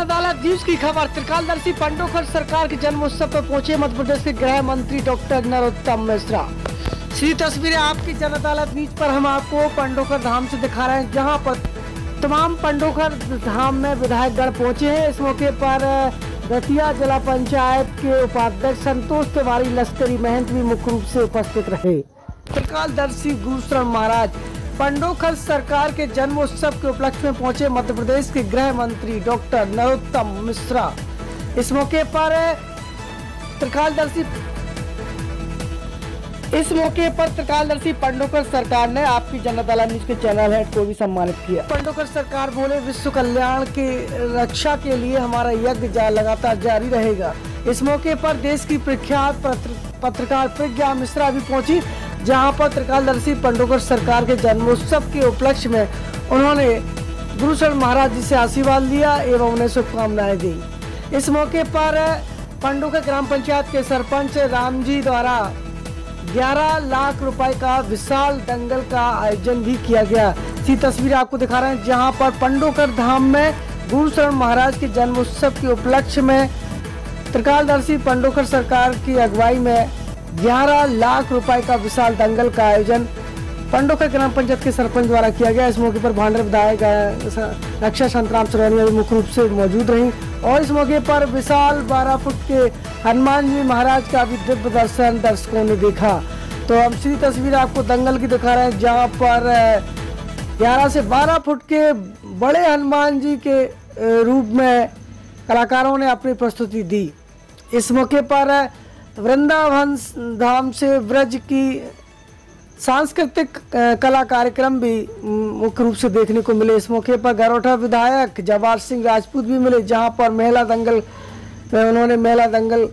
अदालत न्यूज़ की खबर, त्रिकालदर्शी पंडोखर सरकार के जन्म उत्सव पर पहुँचे मध्य प्रदेश के गृह मंत्री डॉक्टर नरोत्तम मिश्रा। सी तस्वीरें आपकी जन अदालत न्यूज़ पर हम आपको पंडोखर धाम से दिखा रहे हैं, जहाँ पर तमाम पंडोखर धाम में विधायक गण पहुँचे हैं। इस मौके पर दतिया जिला पंचायत के उपाध्यक्ष संतोष तिवारी, लश्करी महंत भी मुख्य रूप से उपस्थित रहे। त्रिकालदर्शी गुरुशरण महाराज पंडोखर सरकार के जन्मोत्सव के उपलक्ष्य में पहुँचे मध्य प्रदेश के गृह मंत्री डॉक्टर नरोत्तम मिश्रा। इस मौके पर त्रिकालदर्शी इस मौके पर त्रिकालदर्शी पंडोकर सरकार ने आपकी जनता न्यूज़ के चैनल हेड को भी सम्मानित किया। पंडोकर सरकार बोले विश्व कल्याण की रक्षा के लिए हमारा यज्ञ जा, लगातार जारी रहेगा। इस मौके पर देश की प्रख्यात पत्र, पत्रकार प्रज्ञा मिश्रा भी पहुँची। जहाँ पर त्रिकालदर्शी पंडोकर सरकार के जन्मोत्सव के उपलक्ष्य में उन्होंने गुरुशरण महाराज जी से आशीर्वाद लिया एवं उन्हें शुभकामनाएँ दी। इस मौके पर पंडोकर ग्राम पंचायत के सरपंच राम जी द्वारा 11 लाख रुपए का विशाल दंगल का आयोजन भी किया गया। इसी तस्वीर आपको दिखा रहे हैं, जहाँ पर पंडोकर धाम में गुरुशरण महाराज के जन्मोत्सव के उपलक्ष्य में त्रिकालदर्शी पंडोकर सरकार की अगुवाई में 11 लाख रुपए का विशाल दंगल का आयोजन पंडोकर ग्राम पंचायत के सरपंच द्वारा किया गया। इस मौके पर भांडर विधायक रक्षा संतराम सरवनिया भी मुख्य रूप से मौजूद रही। और इस मौके पर विशाल 12 फुट के हनुमान जी महाराज का भी दिव्य दर्शन दर्शकों ने देखा। तो हम सीधी तस्वीर आपको दंगल की दिखा रहे हैं, जहाँ पर 11 से 12 फुट के बड़े हनुमान जी के रूप में कलाकारों ने अपनी प्रस्तुति दी। इस मौके पर वृंदावन धाम से ब्रज की सांस्कृतिक कला कार्यक्रम भी मुख्य रूप से देखने को मिले। इस मौके पर गरोठा विधायक जवाहर सिंह राजपूत भी मिले, जहाँ पर महिला दंगल, में उन्होंने महिला दंगल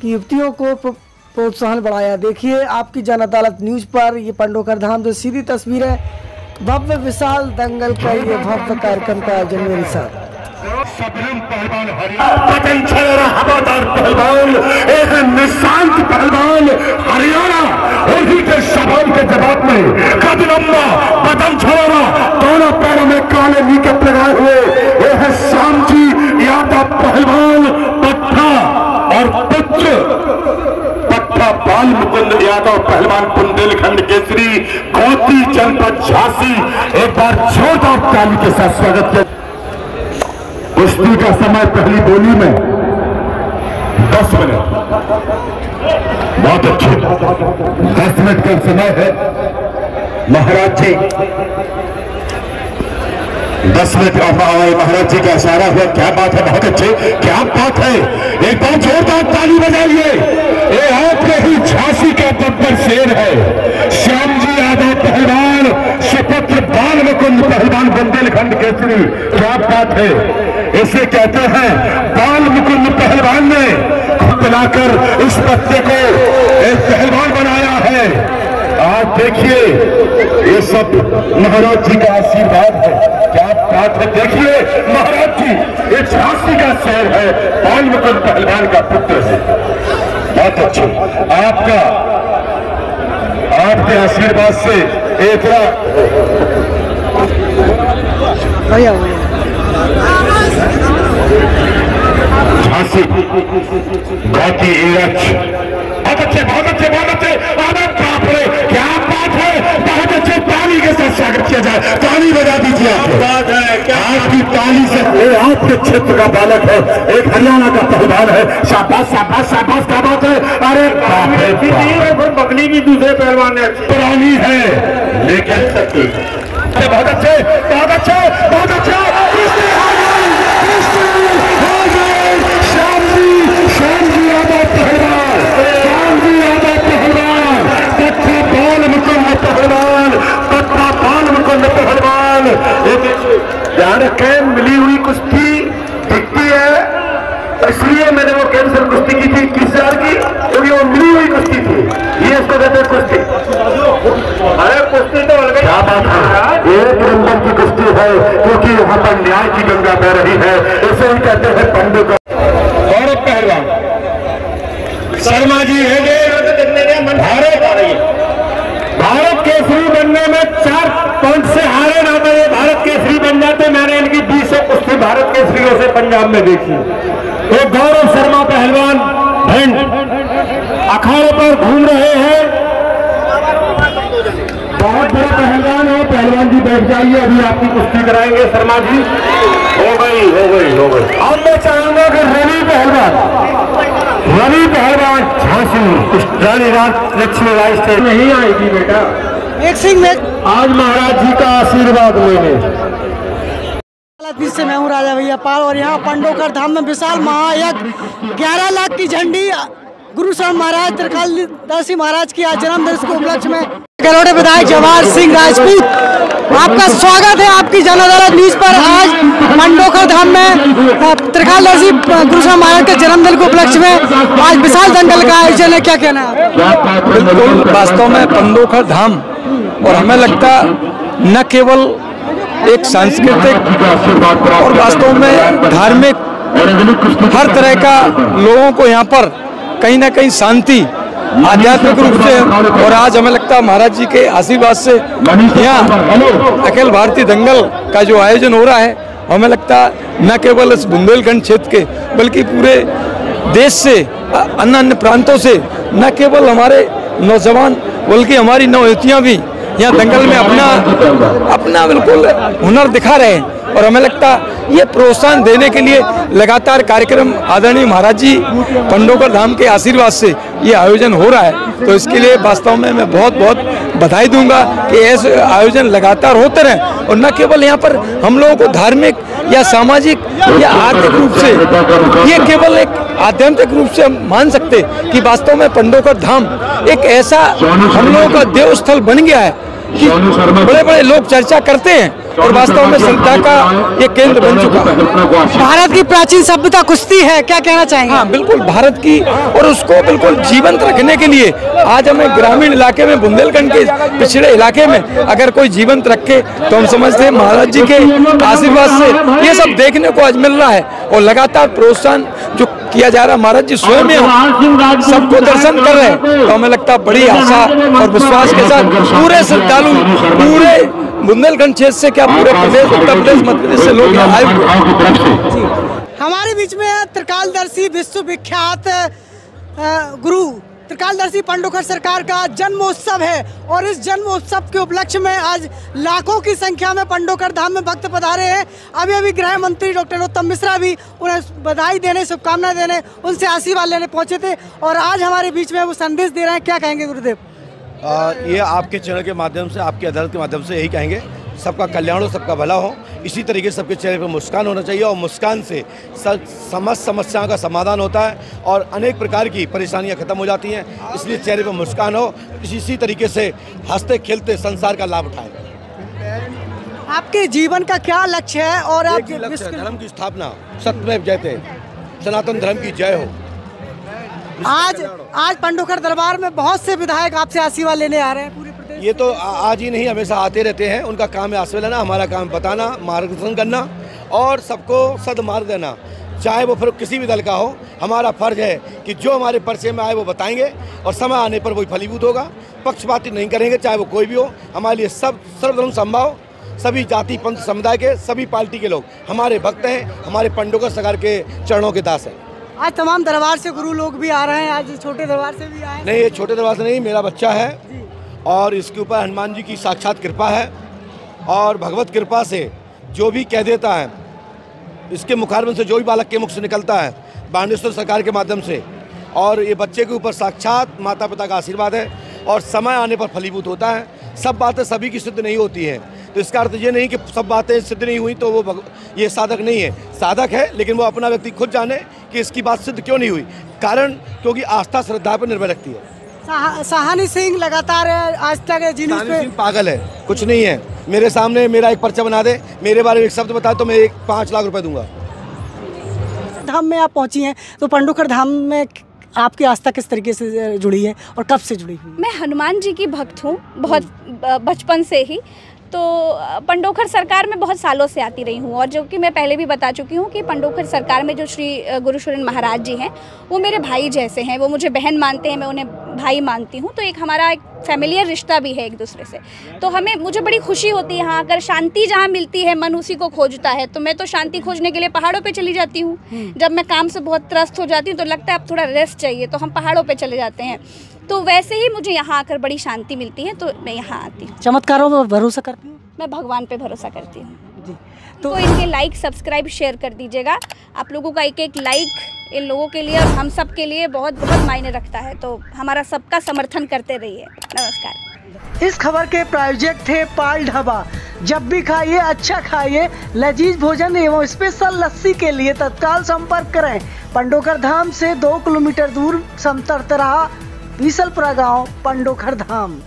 की युवतियों को प्रोत्साहन बढ़ाया। देखिए आपकी जन अदालत न्यूज़ पर, ये पंडोकर धाम से सीधी तस्वीर है, भव्य विशाल दंगल का ये भव्य कार्यक्रम का आयोजन मेरे साथ पहलवान हवादार पहलवान एक निशांत पहलवान हरियाणा होली के सवाल के जवाब में कद लंबा बदन छोड़ा दोनों पैरों में काले निकट लगाए हुए, ये है श्याम जी यादव पहलवान, पट्टा और पुत्र। पट्टा बाल मुकुंद यादव पहलवान, बुंदेलखंड केसरी, गौती, जनपद झांसी। एक बार जोरदार ताली के साथ स्वागत किया कुश्ती का समय पहली बोली में दस मिनट। बहुत अच्छे। दस मिनट का समय है। महाराज जी दस मिनट महाराज जी का इशारा हुआ, क्या बात है, बहुत अच्छे, क्या बात है, एक बार जोरदार ताली बजाइए। ये आपके ही झांसी का बब्बर शेर है। श्याम जी यादव पहलवान, सुपुत्र बाल मुकुंद पहलवान, बुंदेलखंड केसरी, क्या बात है। इसे कहते हैं बाल मुकुंद पहलवान ने खुद लाकर इस बच्चे को एक पहलवान बनाया। आप देखिए, ये सब महाराज जी का आशीर्वाद है। क्या आप बात है देखिए, महाराज जी ये झांसी का शहर है बाल मुकुंद पहलवान का पुत्र है। बहुत अच्छे। आपका, आपके आशीर्वाद से एक झांसी बहुत ही बहुत अच्छे बहुत अच्छे बहुत अच्छे। बाप रे क्या बात है। बहुत अच्छे ताली के साथ स्वागत किया जाए। ताली बजा दीजिए आप। बात है क्या आपकी ताली से ये आपके क्षेत्र का बालक है। एक हरियाणा का पहलवान है। शाबाश शाबाश शाबाश क्या बात है। अरे बकली भी दूसरे पहलवान है पुरानी है। लेकिन बहुत अच्छे बहुत अच्छे बहुत अच्छे। है, क्योंकि यहाँ पर न्याय की गंगा बह रही है। इसे ही कहते हैं पंडु का गौरव पहलवान। शर्मा जी है भारत आ रही है भारत बनने में चार पॉइंट से हारे ना तो भारत केसरी बन जाते। मैंने इनकी बीसों कुश्ती भारत के स्त्रियों से पंजाब में देखी। एक गौरव शर्मा पहलवान अखाड़े पर घूम रहे हैं। बहुत बड़ा पहलवान है। पहलवान जी बैठ जाइए अभी आपकी कुश्ती कराएँगे शर्मा जी। हो गई हो गई हो गई। अब मैं चाहूँगा कि रवि पहलवान रवि पहलवान झांसी रानी लक्ष्मी राज स्टेज नहीं आएगी बेटा। एक सिंह में आज महाराज जी का आशीर्वाद लेने। से मैं हूँ राजा भैया पाल और यहाँ पंडोकर धाम में विशाल महायज्ञ ग्यारह लाख की झंडी गुरु साहब महाराज, त्रिकाल दासी महाराज की आज जन्मदिन के उपलक्ष्य में गलोड़े विधायक जवाहर सिंह राजपूत, आपका स्वागत है आपकी जन अदालत न्यूज़ पर आज पंडोकर धाम में त्रिकाल दासी गुरु साहब महाराज के जन्मदिन के उपलक्ष्य में आज विशाल दंगल का आयोजन है, क्या कहना है बिल्कुल वास्तव में पंडोखर धाम, और हमें लगता न केवल एक सांस्कृतिक और वास्तव में धार्मिक हर तरह का लोगों को यहाँ पर कहीं ना कहीं शांति आध्यात्मिक रूप से और आज हमें लगता है महाराज जी के आशीर्वाद से यहाँ अखिल भारतीय दंगल का जो आयोजन हो रहा है, हमें लगता है न केवल इस बुंदेलखंड क्षेत्र के, बल्कि पूरे देश से अन्य अन्य प्रांतों से, न केवल हमारे नौजवान, बल्कि हमारी नौयुतियाँ भी यहाँ दंगल में अपना अपना बिल्कुल हुनर दिखा रहे हैं। और हमें लगता ये प्रोत्साहन देने के लिए लगातार कार्यक्रम आदरणीय महाराज जी पंडोकर धाम के आशीर्वाद से ये आयोजन हो रहा है। तो इसके लिए वास्तव में मैं बहुत बहुत बधाई दूँगा कि ऐसे आयोजन लगातार होते रहें और न केवल यहाँ पर हम लोगों को धार्मिक या सामाजिक या आर्थिक रूप से, ये केवल एक आध्यात्मिक रूप से हम मान सकते कि वास्तव में पंडोकर धाम एक ऐसा हम लोगों का देवस्थल बन गया है बड़े बड़े लोग चर्चा करते हैं और वास्तव में श्रद्धा का ये केंद्र बन चुका है। भारत की प्राचीन सभ्यता कुश्ती है क्या कहना चाहेंगे? हाँ बिल्कुल भारत की और उसको बिल्कुल जीवंत रखने के लिए आज हमें ग्रामीण इलाके में बुंदेलखंड के पिछड़े इलाके में अगर कोई जीवंत रखे तो हम समझते हैं महाराज जी के आशीर्वाद से ये सब देखने को आज मिल रहा है और लगातार प्रोत्साहन जो किया जा रहा है। महाराज जी, स्वयं में सबको दर्शन कर रहे हैं। तो हमें लगता है बड़ी आशा और विश्वास के साथ पूरे श्रद्धालु, पूरे बुंदेलखंड क्षेत्र से क्या पूरे प्रदेश, उत्तर प्रदेश, मध्य प्रदेश से लोग आए हमारे बीच में त्रिकालदर्शी विश्व विख्यात गुरु त्रिकालदर्शी पंडोकर सरकार का जन्मोत्सव है और इस जन्मोत्सव के उपलक्ष्य में आज लाखों की संख्या में पंडोकर धाम में भक्त पधारे हैं। अभी अभी गृह मंत्री डॉक्टर नरोत्तम मिश्रा भी उन्हें बधाई देने, शुभकामनाएँ देने, उनसे आशीर्वाद लेने पहुँचे थे और आज हमारे बीच में वो संदेश दे रहे हैं। क्या कहेंगे गुरुदेव? ये आपके चैनल के माध्यम से, आपकी अदालत के माध्यम से यही कहेंगे। सबका कल्याण हो सबका भला हो। इसी तरीके से सबके चेहरे पर मुस्कान होना चाहिए और मुस्कान से समस्त समस्याओं का समाधान होता है और अनेक प्रकार की परेशानियाँ खत्म हो जाती हैं। इसलिए चेहरे पर मुस्कान हो इसी इसी तरीके से हँसते खेलते संसार का लाभ उठाएँ। आपके जीवन का क्या लक्ष्य है और आप धर्म की स्थापना। सत्यमेव जयते सनातन धर्म की जय हो। आज आज पंडोकर दरबार में बहुत से विधायक आपसे आशीर्वाद लेने आ रहे हैं। ये तो आज ही नहीं हमेशा आते रहते हैं। उनका काम है आश्रय लेना हमारा काम बताना मार्गदर्शन करना और सबको सदमार्ग देना। चाहे वो फिर किसी भी दल का हो हमारा फ़र्ज़ है कि जो हमारे परिचय में आए वो बताएँगे और समय आने पर वही फलीभूत होगा। पक्षपाती नहीं करेंगे चाहे वो कोई भी हो। हमारे लिए सब सर्वधर्म संभाव। सभी जाति पंथ समुदाय के सभी पार्टी के लोग हमारे भक्त हैं हमारे पंडोकर सरकार के चरणों के दास हैं। आज तमाम दरबार से गुरु लोग भी आ रहे हैं आज छोटे दरबार से भी आए नहीं ये छोटे दरबार से नहीं मेरा बच्चा है। और इसके ऊपर हनुमान जी की साक्षात कृपा है और भगवत कृपा से जो भी कह देता है, इसके मुखारबन से जो भी बालक के मुख से निकलता है बांडेश्वर सरकार के माध्यम से। और ये बच्चे के ऊपर साक्षात माता पिता का आशीर्वाद है और समय आने पर फलीभूत होता है। सब बातें सभी की सिद्ध नहीं होती हैं। तो इसका अर्थ ये नहीं कि सब बातें सिद्ध नहीं हुई तो वो. ये साधक नहीं है। साधक है, लेकिन वो अपना व्यक्ति खुद जाने कि इसकी बात सिद्ध क्यों नहीं हुई। कारण क्योंकि आस्था, श्रद्धा पर निर्भर रखती है। साहा- सहानी सिंह लगातार आज तक जी न्यूज़ पे पागल है कुछ नहीं है। मेरे सामने मेरा एक पर्चा बना दे मेरे बारे में एक शब्द बता तो मैं एक पाँच लाख रुपए दूँगा। धाम में आप पहुँची हैं तो पंडुकर धाम में आपकी आस्था किस तरीके से जुड़ी है और कब से जुड़ी हुई मैं हनुमान जी की भक्त हूँ बहुत बचपन से ही। तो पंडोखर सरकार में बहुत सालों से आती रही हूँ और जो कि मैं पहले भी बता चुकी हूँ कि पंडोखर सरकार में जो श्री गुरुशरण महाराज जी हैं वो मेरे भाई जैसे हैं वो मुझे बहन मानते हैं मैं उन्हें भाई मानती हूँ तो एक हमारा एक फैमिलियर रिश्ता भी है एक दूसरे से। तो हमें मुझे बड़ी खुशी होती है यहाँ आकर शांति जहाँ मिलती है मन उसी को खोजता है तो मैं तो शांति खोजने के लिए पहाड़ों पे चली जाती हूँ। जब मैं काम से बहुत त्रस्त हो जाती हूँ तो लगता है अब थोड़ा रेस्ट चाहिए तो हम पहाड़ों पे चले जाते हैं। तो वैसे ही मुझे यहाँ आकर बड़ी शांति मिलती है तो मैं यहाँ आती हूँ। चमत्कारों पर भरोसा करती हूँ? मैं भगवान पे भरोसा करती हूँ। जी। तो इनके लाइक सब्सक्राइब शेयर कर दीजिएगा। आप लोगों का एक एक लाइक इन लोगों के लिए और हम सब के लिए बहुत बहुत मायने रखता है। तो हमारा सबका समर्थन करते रहिए। नमस्कार। इस खबर के प्रायोजक थे पाल ढाबा। जब भी खाइए अच्छा खाइए लजीज भोजन एवं स्पेशल लस्सी के लिए तत्काल संपर्क करें। पंडोकर धाम से दो किलोमीटर दूर समतरतरा बीसलपुरा गाँव पंडोखर धाम।